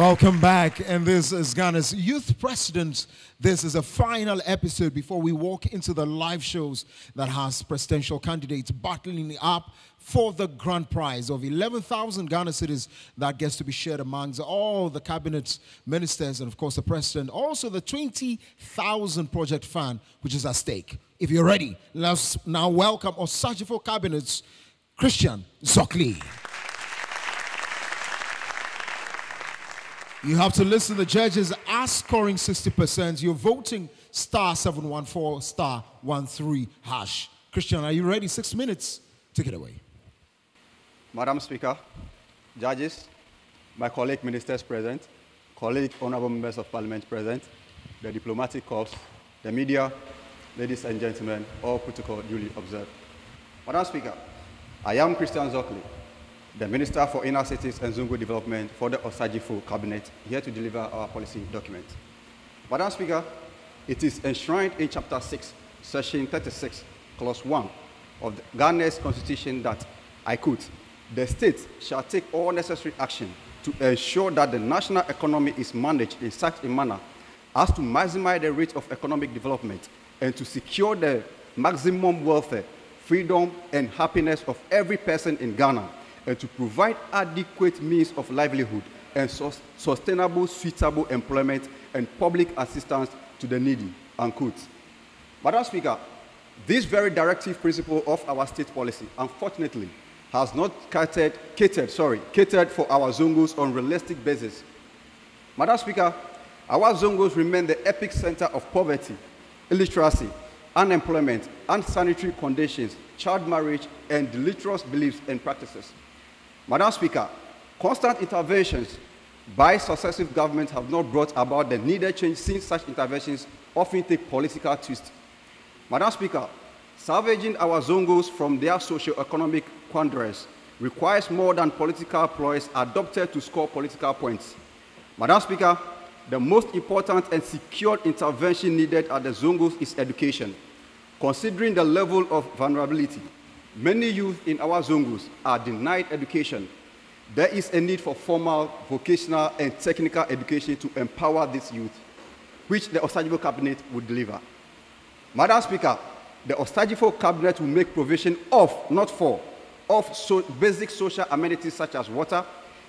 Welcome back, and this is Ghana's Youth President. This is a final episode before we walk into the live shows that has presidential candidates battling up for the grand prize of 11,000 Ghana cedis that gets to be shared amongst all the cabinet ministers and, of course, the president. Also, the 20,000 project fund, which is at stake. If you're ready, let's now welcome Osagyefo Cabinet's Christian Zokli. You have to listen. The judges are scoring 60%. You're voting star 714 star 13 hash. Christian, are you ready? Six minutes. Take it away. Madam Speaker, judges, my colleague ministers present, colleague honorable members of parliament present, the diplomatic corps, the media, ladies and gentlemen, all protocol duly observed. Madam Speaker, I am Christian Zokli, the Minister for Inner Cities and Zongo Development for the Osagyefo Cabinet, here to deliver our policy document. Madam Speaker, it is enshrined in Chapter 6, Section 36, Clause 1 of the Ghana's Constitution that, I quote, the state shall take all necessary action to ensure that the national economy is managed in such a manner as to maximize the rate of economic development and to secure the maximum welfare, freedom, and happiness of every person in Ghana and to provide adequate means of livelihood and sus- sustainable, suitable employment and public assistance to the needy. Unquote. Madam Speaker, this very directive principle of our state policy, unfortunately, has not catered, catered, sorry, catered for our Zongos on realistic basis. Madam Speaker, our Zongos remain the epic center of poverty, illiteracy, unemployment, unsanitary conditions, child marriage, and deleterious beliefs and practices. Madam Speaker, constant interventions by successive governments have not brought about the needed change since such interventions often take political twists. Madam Speaker, salvaging our Zongos from their socio-economic quandaries requires more than political ploys adopted to score political points. Madam Speaker, the most important and secured intervention needed at the Zongos is education. Considering the level of vulnerability, many youth in our Zongos are denied education. There is a need for formal, vocational, and technical education to empower this youth, which the Osagyefo Cabinet would deliver. Madam Speaker, the Osagyefo Cabinet will make provision of, not for, of so basic social amenities such as water,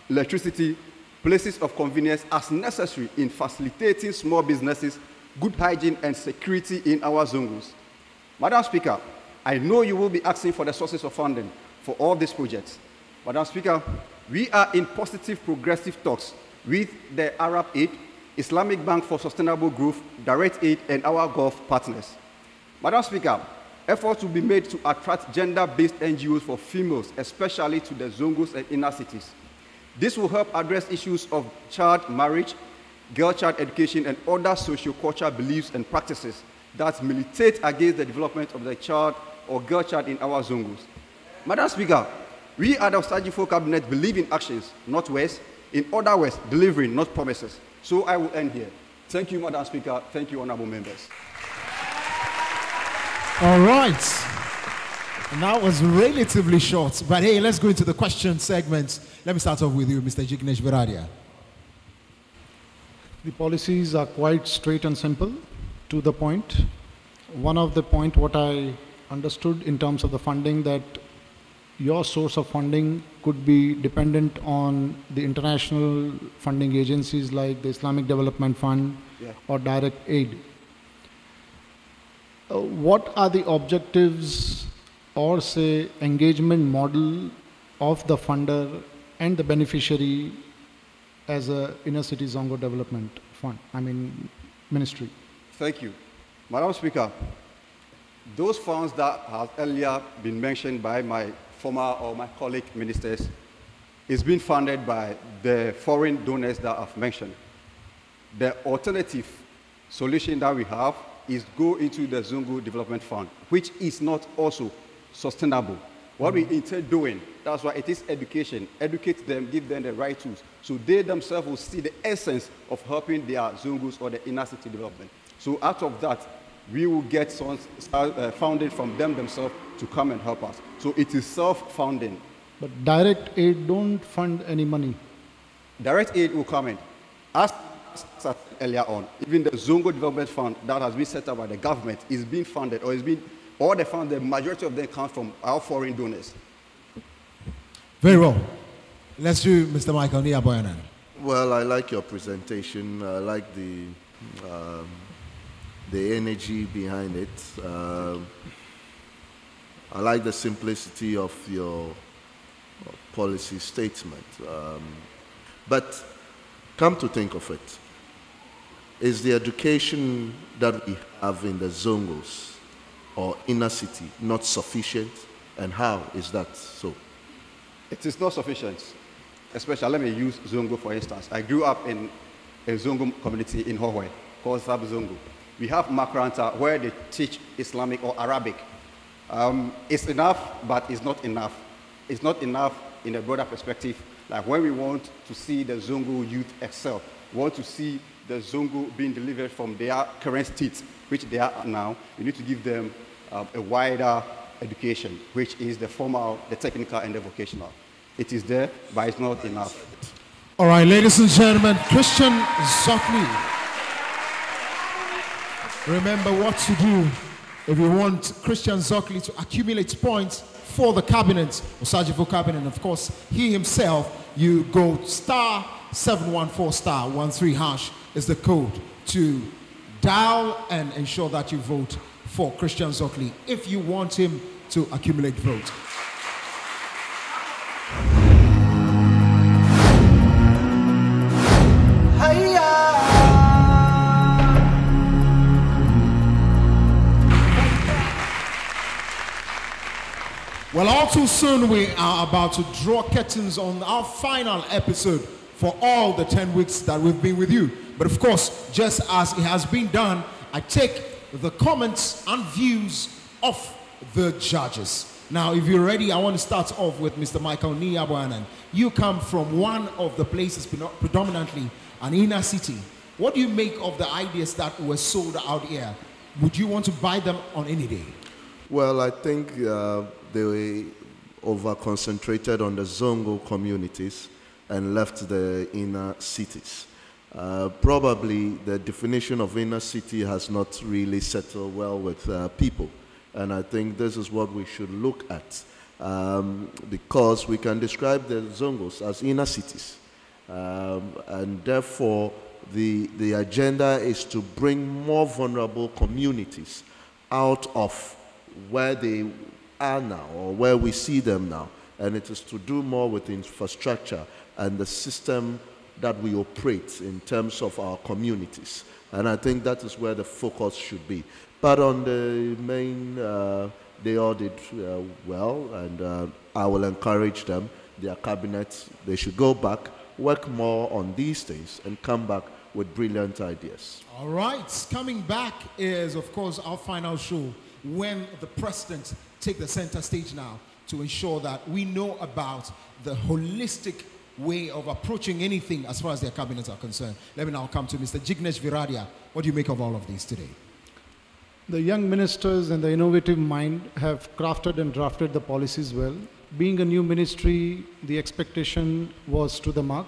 electricity, places of convenience as necessary in facilitating small businesses, good hygiene, and security in our Zongos. Madam Speaker, I know you will be asking for the sources of funding for all these projects. Madam Speaker, we are in positive progressive talks with the Arab Aid, Islamic Bank for Sustainable Growth, Direct Aid, and our Gulf partners. Madam Speaker, efforts will be made to attract gender-based NGOs for females, especially to the Zongos and inner cities. This will help address issues of child marriage, girl-child education, and other socio-cultural beliefs and practices that militate against the development of the child or girl child in our Zongos. Madam Speaker, we at the Osagyefo Cabinet believe in actions, not words. In other words, delivering, not promises. So I will end here. Thank you, Madam Speaker. Thank you, honorable members. All right. And that was relatively short, but hey, let's go into the question segment. Let me start off with you, Mr. Jignesh Beradia. The policies are quite straight and simple, to the point. One of the point what I understood in terms of the funding that your source of funding could be dependent on the international funding agencies like the Islamic Development Fund Yeah. or direct aid. Uh, what are the objectives or say engagement model of the funder and the beneficiary as a inner city zongo development fund i mean ministry Thank you. Madam Speaker, those funds that have earlier been mentioned by my former or my colleague ministers is being funded by the foreign donors that I've mentioned. The alternative solution that we have is go into the Zongo Development Fund, which is not also sustainable. What we mm. intend doing, that's why it is education. Educate them, give them the right tools, so they themselves will see the essence of helping their Zongos or the inner city development. So out of that, we will get some uh, funding from them themselves to come and help us. So it is self-funding. but direct aid don't fund any money Direct aid will come in. As said earlier on, even the Zongo Development Fund that has been set up by the government is being funded or is being, all the funds, the majority of them come from our foreign donors. Very well. Let's do Mr. Michael Niaboyanan. Well, I like your presentation. I like the um, the energy behind it. Um, I like the simplicity of your uh, policy statement. Um, but come to think of it, is the education that we have in the zongos or inner city not sufficient? And how is that so? It is not sufficient. Especially, let me use Zongo for instance. I grew up in a Zongo community in Hohoe called Sab Zongo. We have Makranta where they teach Islamic or Arabic. Um, it's enough, but it's not enough. It's not enough in a broader perspective. Like when we want to see the Zongo youth excel, we want to see the Zongo being delivered from their current state, which they are now, we need to give them um, a wider education, which is the formal, the technical, and the vocational. It is there, but it's not enough. All right, ladies and gentlemen, Christian Zokli. Remember what to do if you want Christian Zokli to accumulate points for the cabinet, Osagyefo cabinet, of course, he himself, you go star 714 star 13 hash is the code to dial and ensure that you vote for Christian Zokli if you want him to accumulate votes. Well, all too soon we are about to draw curtains on our final episode for all the 10 weeks that we've been with you. But of course, just as it has been done, I take the comments and views of the judges. Now, if you're ready, I want to start off with Mr. Michael Niyabuanan. You come from one of the places predominantly an inner city. What do you make of the ideas that were sold out here? Would you want to buy them on any day? Well, I think uh, they were over concentrated on the Zongo communities and left the inner cities. Uh, probably the definition of inner city has not really settled well with uh, people. And I think this is what we should look at um, because we can describe the Zongos as inner cities. Um, and therefore, the, the agenda is to bring more vulnerable communities out of where they are now or where we see them now. And it is to do more with the infrastructure and the system that we operate in terms of our communities. And I think that is where the focus should be. But on the main, uh, they all did uh, well, and uh, I will encourage them, their cabinets, they should go back, work more on these things, and come back with brilliant ideas. All right, coming back is, of course, our final show when the president take the center stage now to ensure that we know about the holistic way of approaching anything as far as their cabinets are concerned. Let me now come to Mr. Jignesh Viradia. What do you make of all of these today? The young ministers and the innovative mind have crafted and drafted the policies well. Being a new ministry, the expectation was to the mark,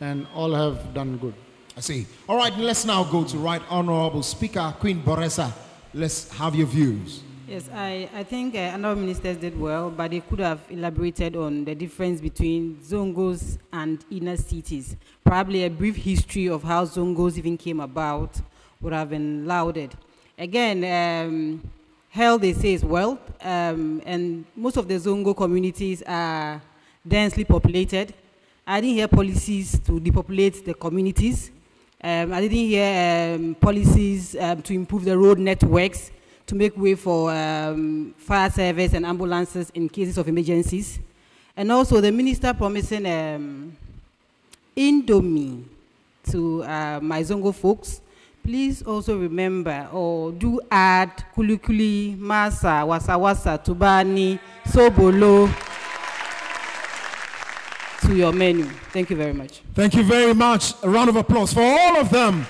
and all have done good. I see. All right, let's now go to Right Honorable Speaker Queen Boresa. Let's have your views. Yes, I, I think uh, honorable ministers did well, but they could have elaborated on the difference between Zongos and inner cities. Probably a brief history of how Zongos even came about would have been lauded. Again, um, health, they say, is wealth, um, and most of the Zongo communities are densely populated. I didn't hear policies to depopulate the communities. Um, I didn't hear um, policies um, to improve the road networks to make way for um, fire service and ambulances in cases of emergencies. And also the minister promising um, Indomie to uh, my Zongo folks. Please also remember or do add kulikuli, masa, wasa wasa, tubani, sobolo your menu. Thank you very much. Thank you very much. A round of applause for all of them.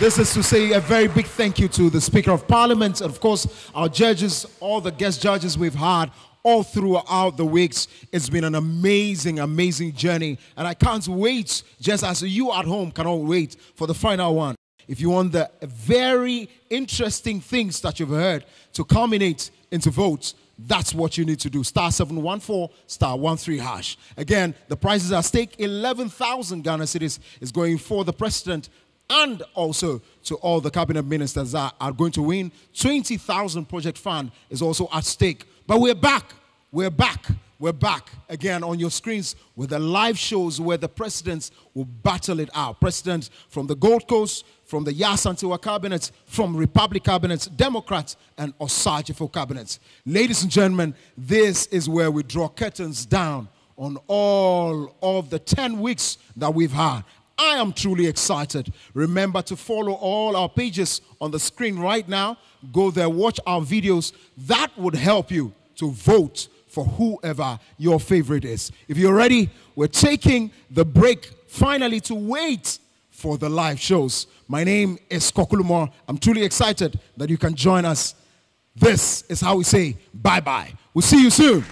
This is to say a very big thank you to the Speaker of Parliament, and of course, our judges, all the guest judges we've had all throughout the weeks. It's been an amazing, amazing journey, and I can't wait, just as you at home cannot wait for the final one. If you want the very interesting things that you've heard to culminate into votes, that's what you need to do. Star 714, star 13 hash. Again, the prizes are at stake. 11,000 Ghana cedis is going for the president and also to all the cabinet ministers that are going to win. 20,000 project fund is also at stake. But we're back. We're back. We're back again on your screens with the live shows where the presidents will battle it out. Presidents from the Gold Coast, from the Yaa Asantewaa cabinets, from Republic cabinets, Democrats, and Osagyefo cabinets. Ladies and gentlemen, this is where we draw curtains down on all of the 10 weeks that we've had. I am truly excited. Remember to follow all our pages on the screen right now. Go there, watch our videos. That would help you to vote for whoever your favorite is. If you're ready, we're taking the break finally to wait for the live shows. My name is Kokulumor. I'm truly excited that you can join us. This is how we say bye bye. We'll see you soon.